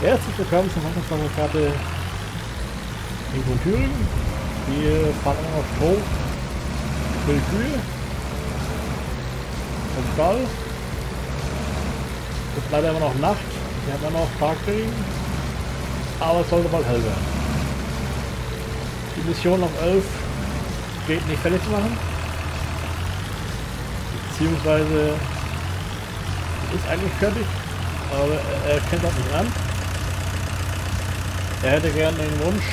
Herzlich willkommen zum Handelsplankarte in Thüringen. Wir fahren für die Kühe vom Stall. Es ist leider immer noch Nacht. Wir haben immer noch Tagregen. Aber es sollte bald hell werden. Die Mission auf 11 geht nicht fertig zu machen. Beziehungsweise ist eigentlich fertig, aber er kennt das nicht an. Er hätte gerne den Wunsch,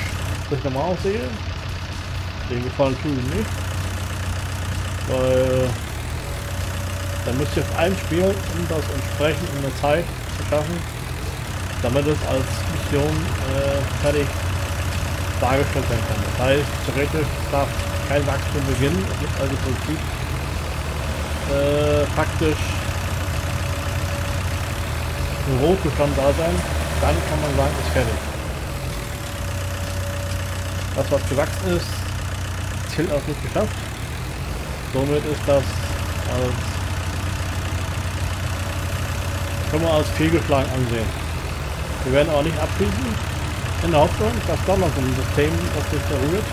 dass ich normal aussehe. Den gefallen tue ich nicht. Weil dann müsste ich auf ein Spiel, um das entsprechend in der Zeit zu schaffen, damit es als Mission äh, fertig dargestellt werden kann. Das heißt, theoretisch darf kein Wachstum beginnen, es muss also im Prinzip äh, praktisch ein Rotbestand da sein, dann kann man sagen, ist fertig. Das, was gewachsen ist, zählt auch nicht geschafft. Somit ist das als können wir als fehlgeschlagen ansehen. Wir werden aber nicht abschließen in der Hauptsache, dass da noch so ein System, das sich da rührt.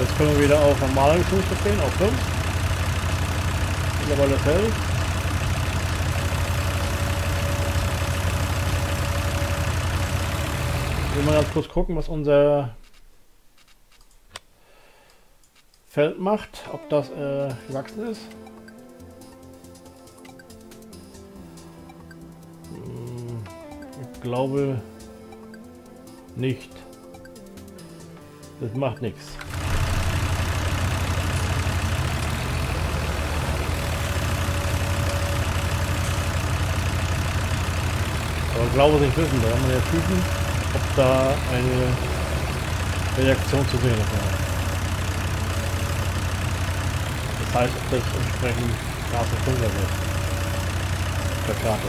Jetzt können wir wieder auf normaler Geschwindigkeit gehen, auf 5. Mittlerweile das Wir mal ganz kurz gucken, was unser Feld macht, ob das äh, gewachsen ist. Hm, ich glaube nicht. Das macht nichts. Aber ich glaube nicht wissen, da haben wir ja Typen da eine Reaktion zu sehen ist. Das heißt, ob das entsprechend und dunkler wird. Der Karte.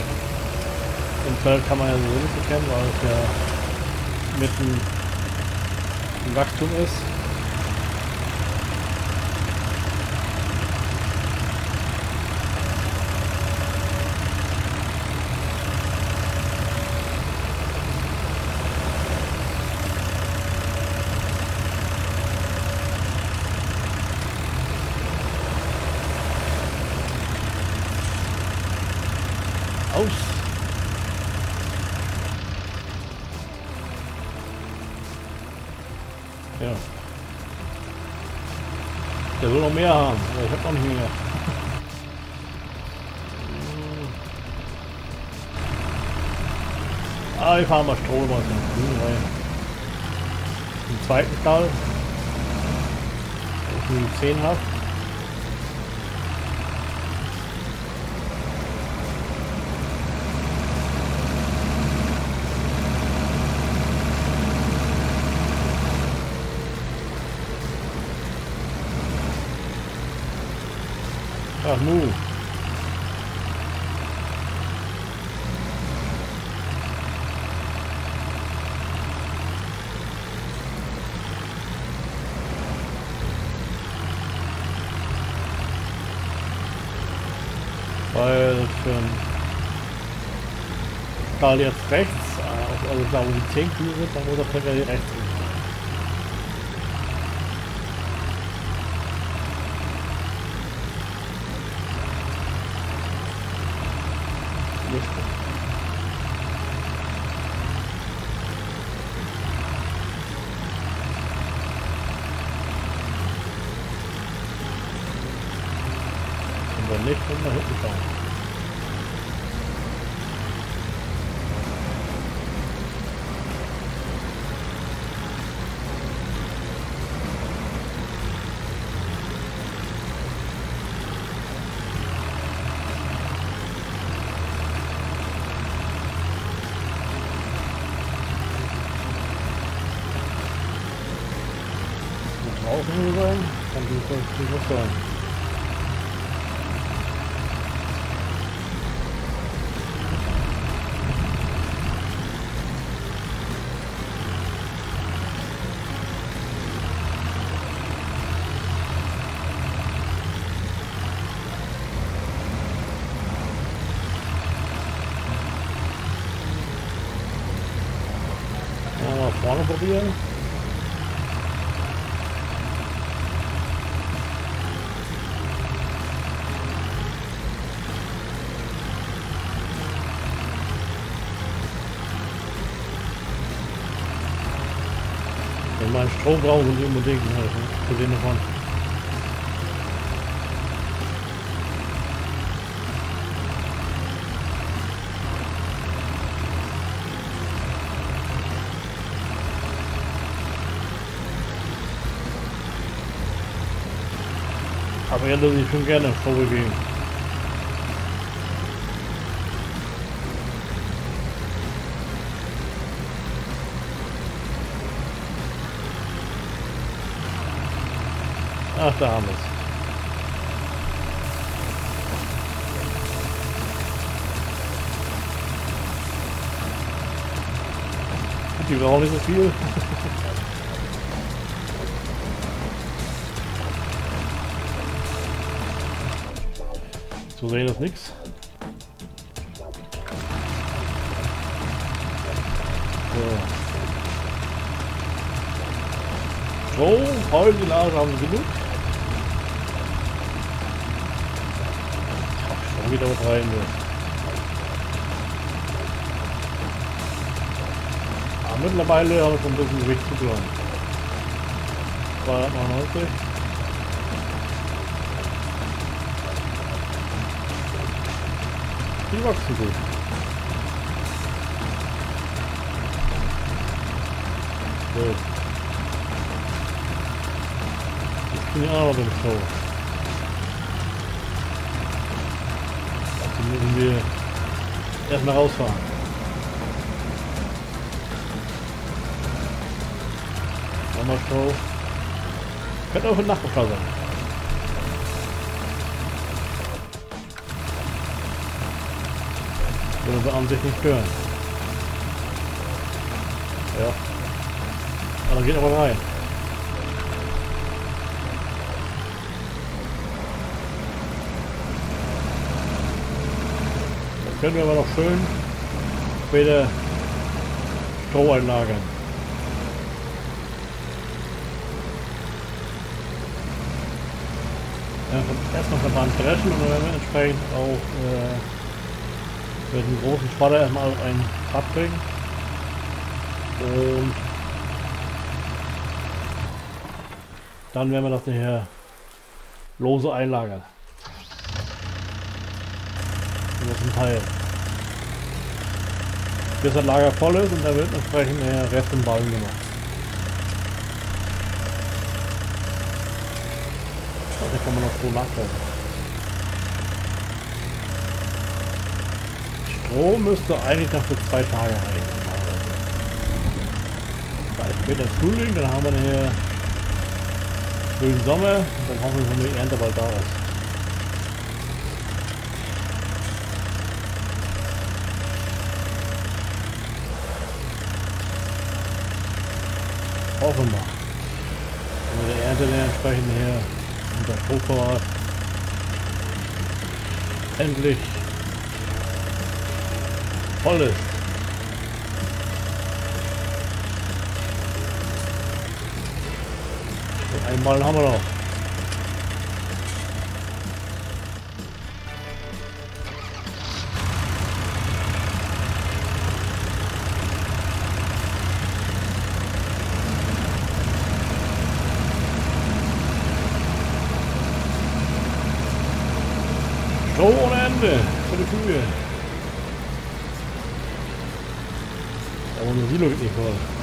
Im Feld kann man ja so nicht erkennen, weil es ja mitten im Wachstum ist. aus. Ja. Der will noch mehr haben, ich habe noch nicht mehr. Ah, ich fahre mal Stroh mal zum Grün rein. Im zweiten Stall. Ich 10 habe. Ach, Mu. Weil ein Stahl jetzt rechts, also da wo die 10 Kühe sind, dann muss er rechts nicht von nach hinten schauen. draußen sein, kann die das sein. Probieren. Wenn man Strom brauchen sie unbedingt, halt, Aber ja, dass ich schon gerne Vogel gehen. Ach, da haben wir es. Die brauchen nicht so viel. So sehen das nichts. So. Strom, Heulgelage haben wir genug. Strom wieder was rein. Ne? Aber mittlerweile haben wir schon ein bisschen Gewicht zu tun. 299. Die wachsen gut. So. Ich bin ja auch im Show. Also müssen wir erstmal rausfahren. Nochmal Show. Könnte auch ein Nachbarschau sein. Würde sie an sich nicht stören. Ja. Aber dann geht aber rein. Dann können wir aber noch schön später Stroh einlagern. Erstmal verband dreschen und dann entsprechend auch äh, für den großen Spatter erstmal ein Rad bringen. Und dann werden wir das nachher lose einlagern. Das ist ein Teil. Bis das Lager voll ist und dann wird entsprechend der Rest im Ballen gemacht. Da kann man noch so nachkaufen. Strom müsste eigentlich noch für zwei Tage reichen. Ist später Frühling, dann haben wir hier frühen Sommer und dann hoffen wir, dass die Ernte bald da ist. Hoffen wir. Wenn wir der Ernte dann entsprechend hier unter Strohvorrat endlich So, einmal haben wir noch. Ohne Silo geht nicht voll.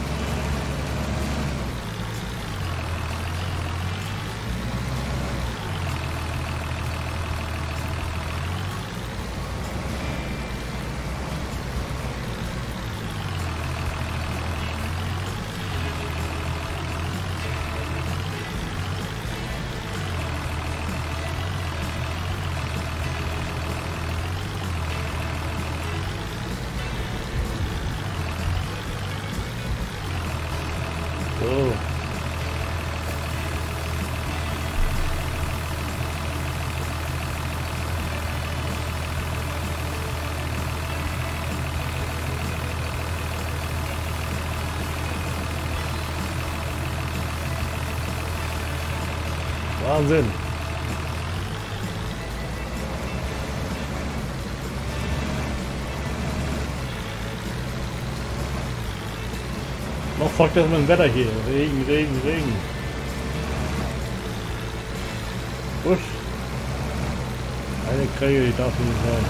Wahnsinn. Noch folgt das mit dem Wetter hier. Regen, Regen, Regen. Busch. Eine Krähe, die darf nicht sein.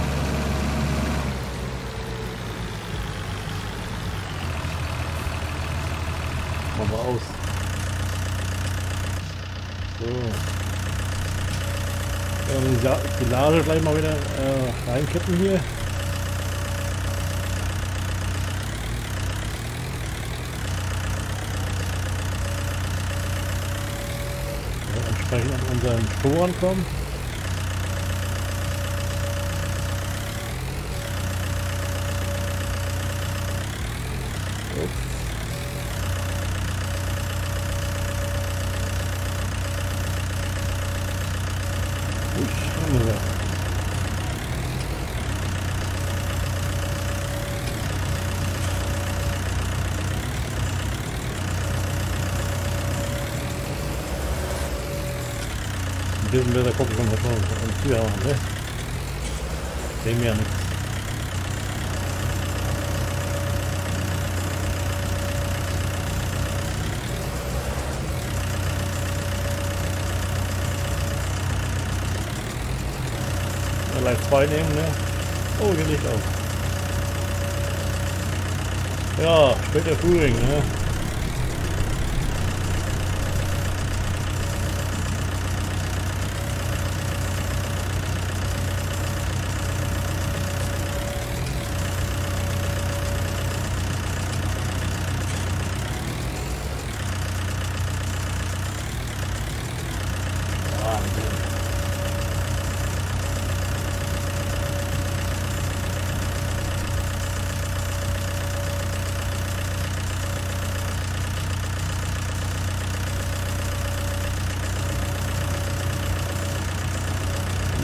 Machen wir aus. So. Ja, die Silage gleich mal wieder äh, reinkippen hier. entsprechend an unseren Sporen kommen. Schon ein Tier haben, ne? Sehen wir ja nichts. Vielleicht zwei nehmen, ne? Oh, geht nicht auf. Ja, später Frühling, ne?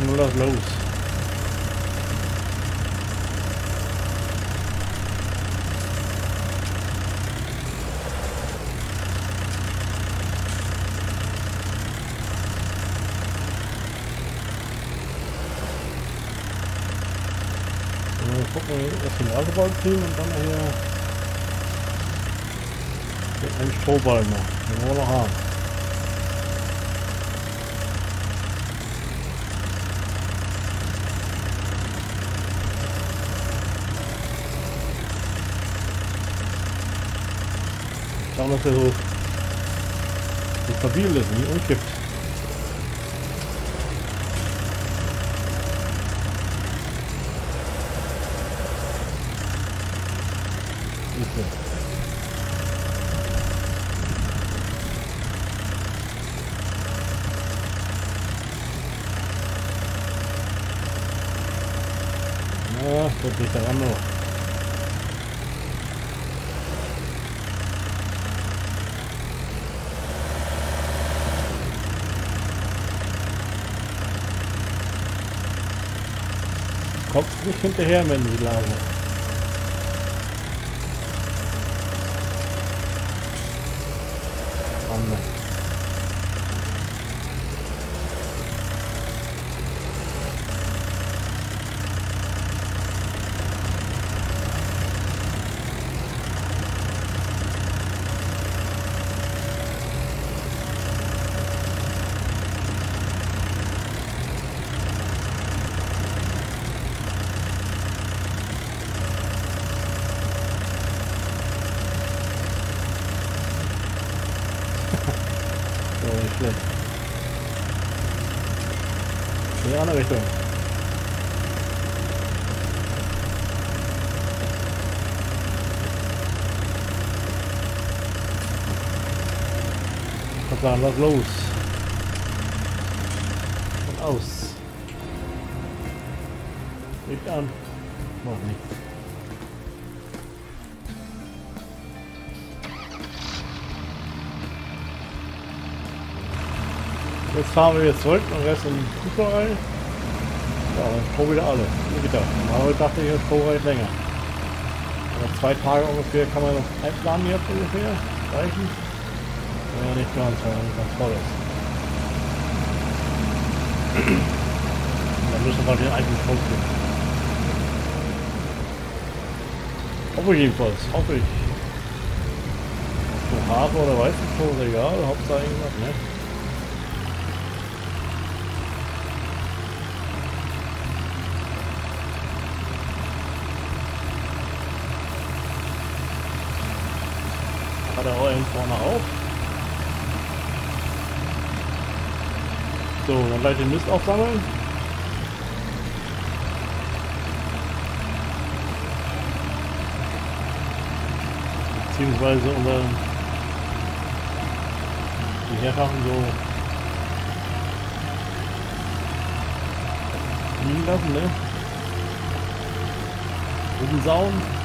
nur noch los. Mal gucken, wir den Autobahn kriegen und dann hier einen Strohball noch. Den wollen wir haben. Schauen, dass er so, so stabil ist und nicht umkippt. Ja, wird nicht daran noch. kommt nicht hinterher wenn sie lagen. schlecht. In die andere Richtung. Kaplan, was los? Und aus. Liegt an. Macht nichts. Jetzt fahren wir wieder zurück und Rest in Kuhstall rein. Ja, dann Pro wieder alle. Wie gedacht. Aber ich dachte ich, das Pro reicht länger. Aber zwei Tage ungefähr kann man noch einplanen jetzt ungefähr. Reichen. Ja, nicht ganz, weil es ganz voll ist. dann müssen wir den eigenen Strom finden. Hoffe ich jedenfalls, hoffe ich. So Haare oder weißen Ton, egal, Hauptsache irgendwas, ne? Er auch irgendwo vorne auf. So, dann gleich den Mist aufsammeln. Beziehungsweise unser die Herrschaften so liegen lassen, ne? Guten Sauen.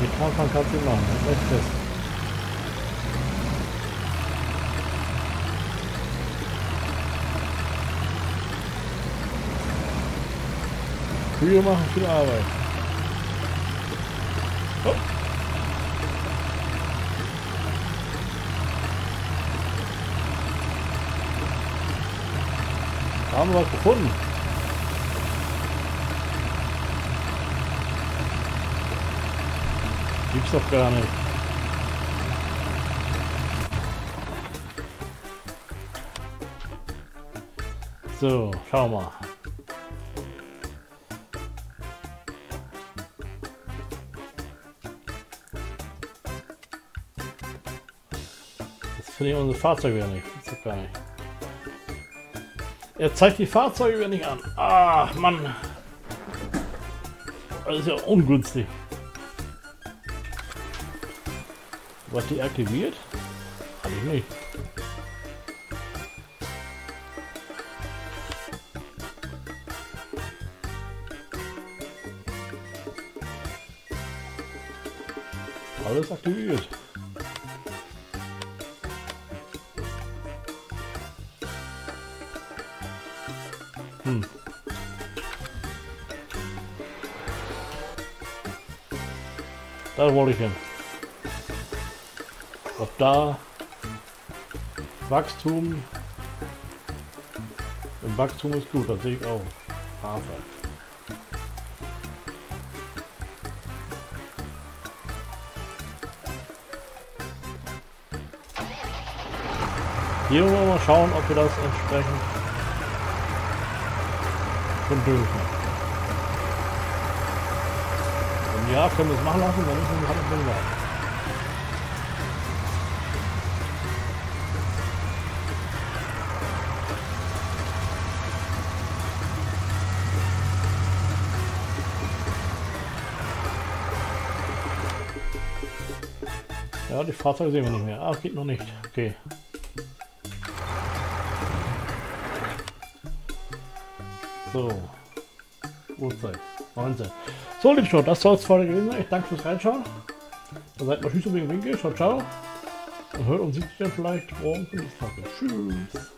Mit Anfang kannst du machen, das ist echt fest. Kühe machen viel Arbeit. Haben wir was gefunden. Gibt's doch gar nicht. So, schau mal. Das finde ich unsere Fahrzeuge ja nicht. Das doch gar nicht. Er zeigt die Fahrzeuge wieder nicht an. Ah, Mann. Das ist ja ungünstig. Was die aktiviert? Habe ich nicht. Alles aktiviert. Hm. Da wollte ich hin. Ob da Wachstum im Wachstum ist gut, das sehe ich auch. Hafer. Hier wollen wir mal schauen, ob wir das entsprechend schon dürfen. Wenn ja, können wir es machen lassen, dann hat es dann warten. Ja, die Fahrzeuge sehen wir nicht mehr. Ah, geht noch nicht. Okay. So. Uhrzeit. 19. So, liebe schon, das soll es für heute gewesen sein. Ich danke fürs Reinschauen. Dann seid mal Tschüss und Winke. Ciao, ciao. Und hört und sieht sich dann vielleicht morgen. Tschüss.